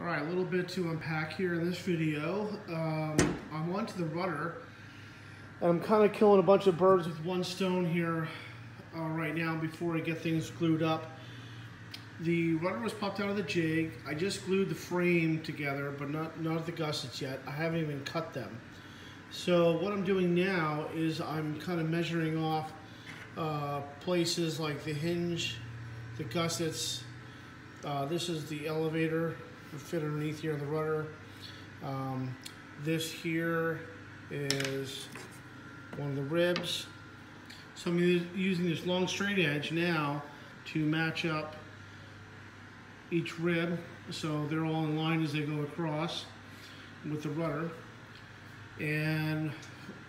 All right, a little bit to unpack here in this video. Um, I'm onto the rudder. And I'm kind of killing a bunch of birds with one stone here uh, right now before I get things glued up. The rudder was popped out of the jig. I just glued the frame together, but not, not the gussets yet. I haven't even cut them. So what I'm doing now is I'm kind of measuring off uh, places like the hinge, the gussets. Uh, this is the elevator fit underneath here on the rudder. Um, this here is one of the ribs. So I'm using this long straight edge now to match up each rib so they're all in line as they go across with the rudder. And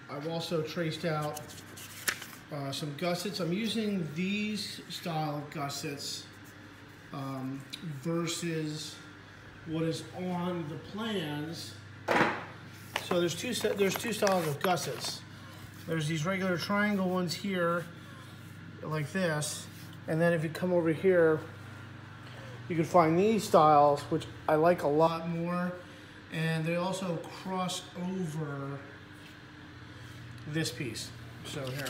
I've also traced out uh, some gussets. I'm using these style gussets um, versus what is on the plans. So there's two there's two styles of gussets. There's these regular triangle ones here, like this, and then if you come over here, you can find these styles, which I like a lot more, and they also cross over this piece. So here.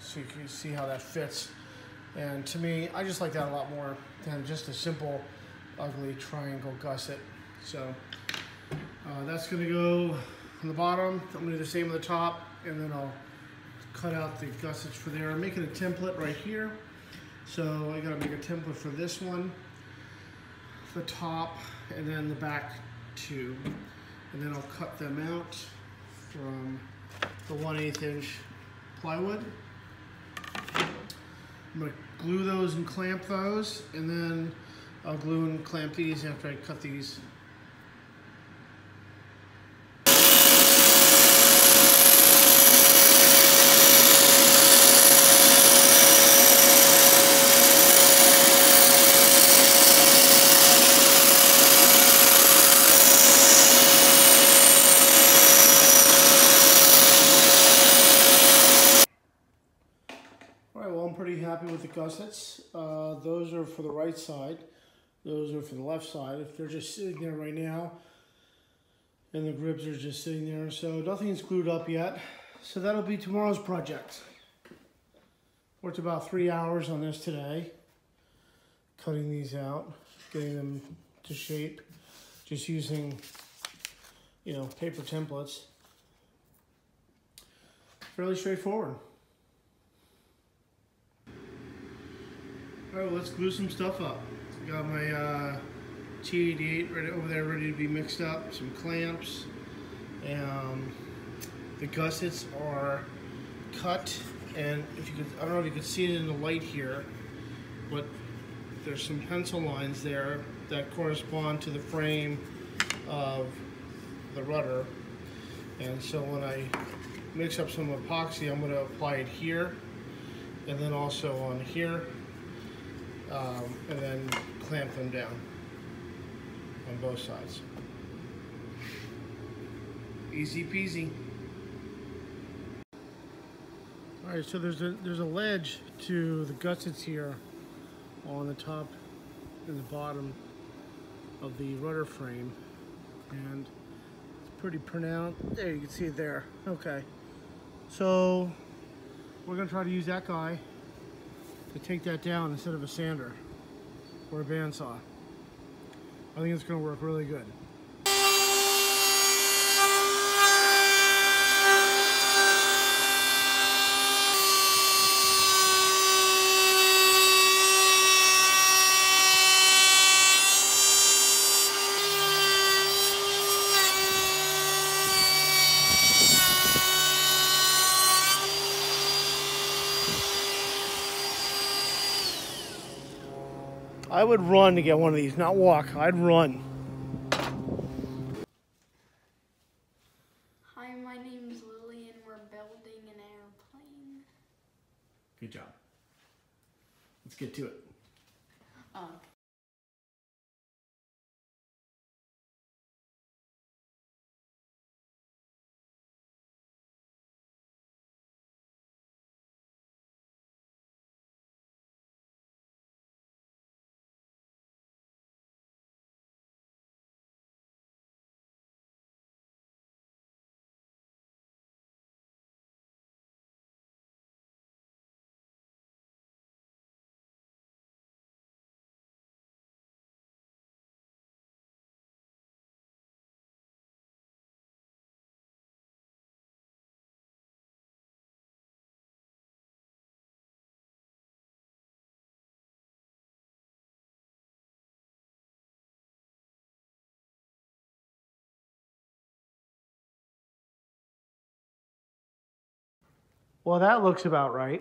So you can see how that fits. And to me, I just like that a lot more than just a simple, ugly triangle gusset. So uh, that's gonna go on the bottom. I'm gonna do the same on the top, and then I'll cut out the gussets for there. I'm making a template right here. So I gotta make a template for this one, the top, and then the back two. And then I'll cut them out from the 1 8 inch plywood. I'm gonna glue those and clamp those, and then I'll glue and clamp these after I cut these pretty happy with the gussets. Uh, those are for the right side. Those are for the left side. If they're just sitting there right now, and the ribs are just sitting there, so nothing's glued up yet. So that'll be tomorrow's project. Worked about three hours on this today, cutting these out, getting them to shape, just using, you know, paper templates. Fairly straightforward. All right, well, let's glue some stuff up. Got my uh, T88 ready over there, ready to be mixed up. Some clamps. Um, the gussets are cut, and if you could, I don't know if you can see it in the light here, but there's some pencil lines there that correspond to the frame of the rudder. And so when I mix up some epoxy, I'm going to apply it here, and then also on here um, and then clamp them down on both sides. Easy peasy. All right, so there's a there's a ledge to the gussets here on the top and the bottom of the rudder frame, and it's pretty pronounced. There, you can see it there. Okay, so we're gonna try to use that guy to take that down instead of a sander or a bandsaw. I think it's going to work really good. I would run to get one of these, not walk. I'd run. Hi, my name's Lily and we're building an airplane. Good job. Let's get to it. Oh, Well, that looks about right.